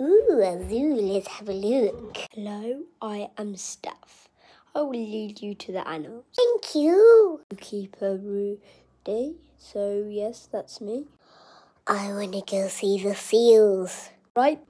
Ooh, a. Let's have a look. Hello, I am Steph. I will lead you to the animals. Thank you. Keeper Rudy. So, yes, that's me. I want to go see the seals. Right,